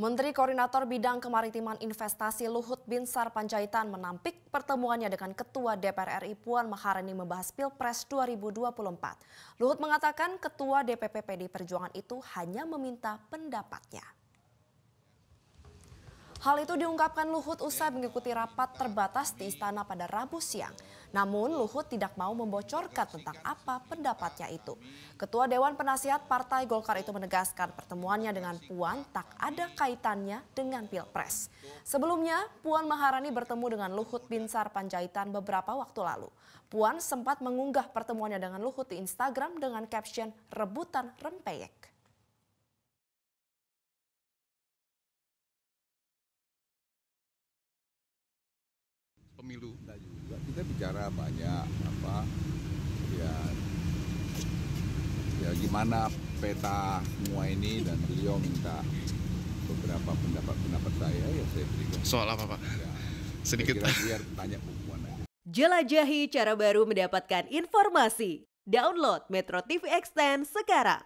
Menteri Koordinator Bidang Kemaritiman Investasi Luhut Binsar Panjaitan menampik pertemuannya dengan Ketua DPR RI Puan Maharani membahas Pilpres 2024. Luhut mengatakan Ketua DPP PD Perjuangan itu hanya meminta pendapatnya. Hal itu diungkapkan Luhut usai mengikuti rapat terbatas di istana pada Rabu siang. Namun Luhut tidak mau membocorkan tentang apa pendapatnya itu. Ketua Dewan Penasihat Partai Golkar itu menegaskan pertemuannya dengan Puan tak ada kaitannya dengan Pilpres. Sebelumnya, Puan Maharani bertemu dengan Luhut Binsar Panjaitan beberapa waktu lalu. Puan sempat mengunggah pertemuannya dengan Luhut di Instagram dengan caption rebutan rempeyek. Pemilu. Enggak juga. Kita bicara banyak apa ya ya gimana peta semua ini dan beliau minta beberapa pendapat-pendapat saya ya saya berikan. Soal apa pak? Ya, sedikit. saya kira biar tanya bukuan aja. Jelajahi cara baru mendapatkan informasi. Download Metro TV Extend sekarang.